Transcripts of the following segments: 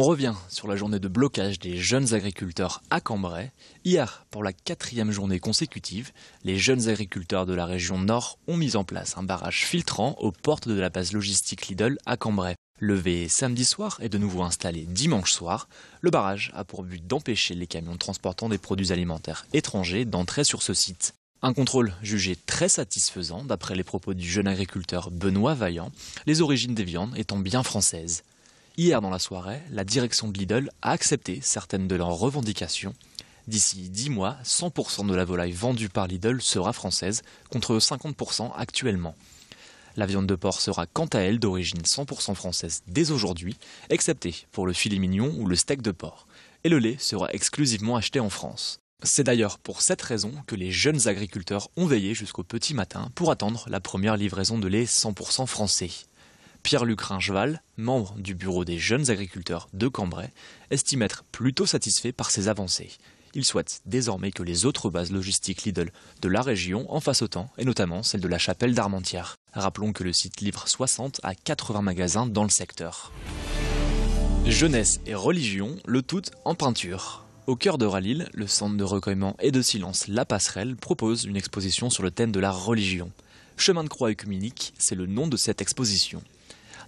On revient sur la journée de blocage des jeunes agriculteurs à Cambrai. Hier, pour la quatrième journée consécutive, les jeunes agriculteurs de la région Nord ont mis en place un barrage filtrant aux portes de la base logistique Lidl à Cambrai. Levé samedi soir et de nouveau installé dimanche soir, le barrage a pour but d'empêcher les camions transportant des produits alimentaires étrangers d'entrer sur ce site. Un contrôle jugé très satisfaisant d'après les propos du jeune agriculteur Benoît Vaillant, les origines des viandes étant bien françaises. Hier dans la soirée, la direction de Lidl a accepté certaines de leurs revendications. D'ici 10 mois, 100% de la volaille vendue par Lidl sera française, contre 50% actuellement. La viande de porc sera quant à elle d'origine 100% française dès aujourd'hui, excepté pour le filet mignon ou le steak de porc. Et le lait sera exclusivement acheté en France. C'est d'ailleurs pour cette raison que les jeunes agriculteurs ont veillé jusqu'au petit matin pour attendre la première livraison de lait 100% français. Pierre-Luc Ringeval, membre du bureau des jeunes agriculteurs de Cambrai, estime être plutôt satisfait par ces avancées. Il souhaite désormais que les autres bases logistiques Lidl de la région en fassent autant, et notamment celle de la chapelle d'Armentières. Rappelons que le site livre 60 à 80 magasins dans le secteur. Jeunesse et religion, le tout en peinture. Au cœur de Ralil, le centre de recueillement et de silence La Passerelle propose une exposition sur le thème de la religion. Chemin de croix œcuménique, c'est le nom de cette exposition.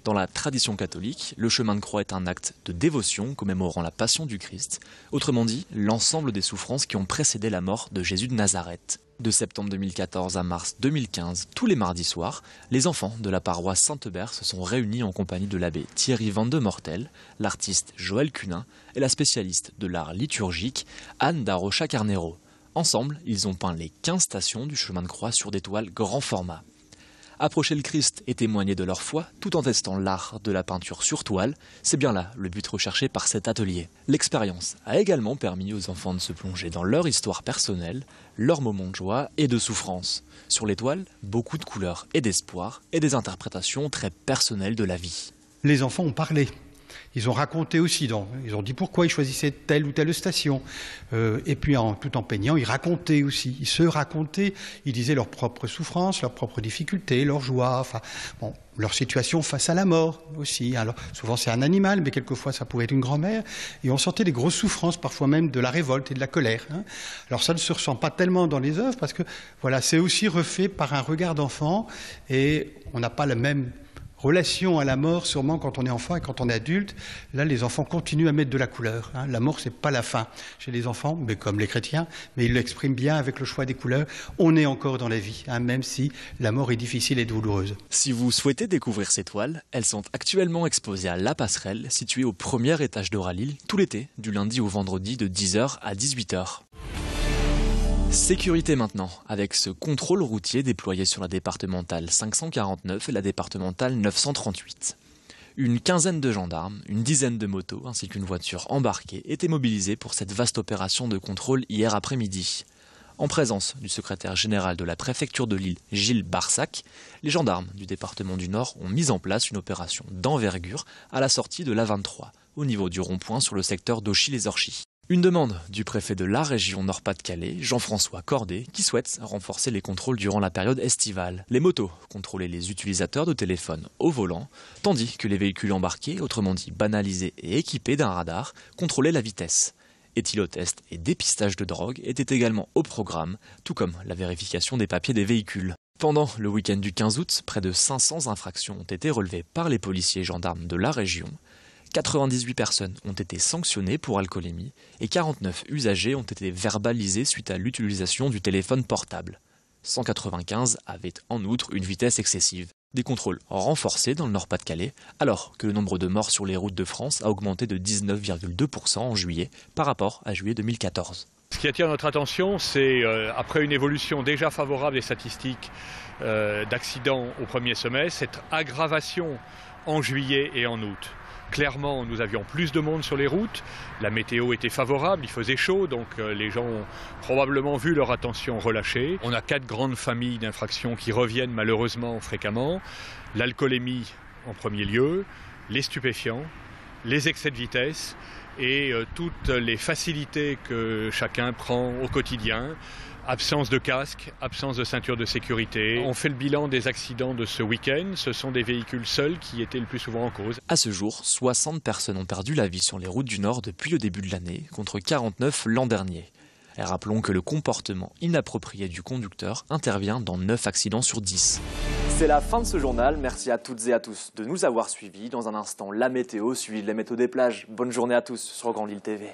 Dans la tradition catholique, le chemin de croix est un acte de dévotion commémorant la passion du Christ, autrement dit l'ensemble des souffrances qui ont précédé la mort de Jésus de Nazareth. De septembre 2014 à mars 2015, tous les mardis soirs, les enfants de la paroisse Sainte-Bert se sont réunis en compagnie de l'abbé Thierry Van de Mortel, l'artiste Joël Cunin et la spécialiste de l'art liturgique Anne Darocha Carnero. Ensemble, ils ont peint les 15 stations du chemin de croix sur des toiles grand format approcher le Christ et témoigner de leur foi tout en testant l'art de la peinture sur toile, c'est bien là le but recherché par cet atelier. L'expérience a également permis aux enfants de se plonger dans leur histoire personnelle, leurs moments de joie et de souffrance. Sur les toiles, beaucoup de couleurs et d'espoir et des interprétations très personnelles de la vie. Les enfants ont parlé. Ils ont raconté aussi, ils ont dit pourquoi ils choisissaient telle ou telle station. Euh, et puis, tout en peignant, ils racontaient aussi. Ils se racontaient, ils disaient leurs propres souffrances, leurs propres difficultés, leurs joies, leur situation face à la mort aussi. Alors, souvent c'est un animal, mais quelquefois ça pouvait être une grand-mère. Et on sentait des grosses souffrances, parfois même de la révolte et de la colère. Hein. Alors, ça ne se ressent pas tellement dans les œuvres, parce que, voilà, c'est aussi refait par un regard d'enfant, et on n'a pas le même relation à la mort, sûrement quand on est enfant et quand on est adulte. Là, les enfants continuent à mettre de la couleur. Hein. La mort, c'est pas la fin chez les enfants, mais comme les chrétiens, mais ils l'expriment bien avec le choix des couleurs. On est encore dans la vie, hein, même si la mort est difficile et douloureuse. Si vous souhaitez découvrir ces toiles, elles sont actuellement exposées à La Passerelle, située au premier étage d'Oralil, tout l'été, du lundi au vendredi de 10h à 18h. Sécurité maintenant, avec ce contrôle routier déployé sur la départementale 549 et la départementale 938. Une quinzaine de gendarmes, une dizaine de motos ainsi qu'une voiture embarquée étaient mobilisés pour cette vaste opération de contrôle hier après-midi. En présence du secrétaire général de la préfecture de Lille, Gilles Barsac, les gendarmes du département du Nord ont mis en place une opération d'envergure à la sortie de l'A23, au niveau du rond-point sur le secteur d'Auchy-les-Orchies. Une demande du préfet de la région Nord-Pas-de-Calais, Jean-François Cordet, qui souhaite renforcer les contrôles durant la période estivale. Les motos contrôler les utilisateurs de téléphone au volant, tandis que les véhicules embarqués, autrement dit banalisés et équipés d'un radar, contrôlaient la vitesse. Éthylotest et dépistage de drogue étaient également au programme, tout comme la vérification des papiers des véhicules. Pendant le week-end du 15 août, près de 500 infractions ont été relevées par les policiers gendarmes de la région. 98 personnes ont été sanctionnées pour alcoolémie et 49 usagers ont été verbalisés suite à l'utilisation du téléphone portable. 195 avaient en outre une vitesse excessive. Des contrôles renforcés dans le Nord-Pas-de-Calais, alors que le nombre de morts sur les routes de France a augmenté de 19,2% en juillet par rapport à juillet 2014. Ce qui attire notre attention, c'est euh, après une évolution déjà favorable des statistiques euh, d'accidents au premier semestre, cette aggravation en juillet et en août. Clairement, nous avions plus de monde sur les routes. La météo était favorable, il faisait chaud, donc euh, les gens ont probablement vu leur attention relâchée. On a quatre grandes familles d'infractions qui reviennent malheureusement fréquemment. L'alcoolémie en premier lieu, les stupéfiants, les excès de vitesse et euh, toutes les facilités que chacun prend au quotidien Absence de casque, absence de ceinture de sécurité. On fait le bilan des accidents de ce week-end. Ce sont des véhicules seuls qui étaient le plus souvent en cause. À ce jour, 60 personnes ont perdu la vie sur les routes du Nord depuis le début de l'année, contre 49 l'an dernier. Rappelons que le comportement inapproprié du conducteur intervient dans 9 accidents sur 10. C'est la fin de ce journal. Merci à toutes et à tous de nous avoir suivis. Dans un instant, la météo, suivi de la météo des plages. Bonne journée à tous sur Grand Lille TV.